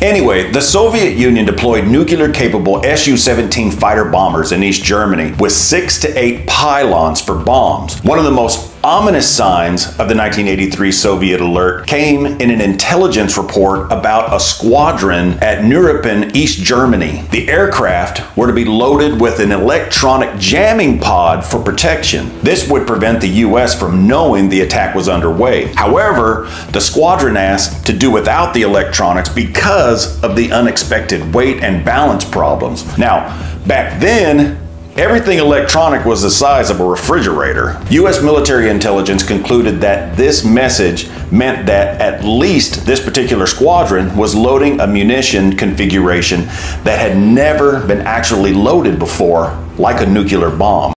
Anyway, the Soviet Union deployed nuclear capable Su 17 fighter bombers in East Germany with six to eight pylons for bombs. One of the most ominous signs of the 1983 Soviet alert came in an intelligence report about a squadron at Neuruppin, East Germany. The aircraft were to be loaded with an electronic jamming pod for protection. This would prevent the US from knowing the attack was underway. However, the squadron asked to do without the electronics because of the unexpected weight and balance problems. Now, back then, Everything electronic was the size of a refrigerator. U.S. military intelligence concluded that this message meant that at least this particular squadron was loading a munition configuration that had never been actually loaded before, like a nuclear bomb.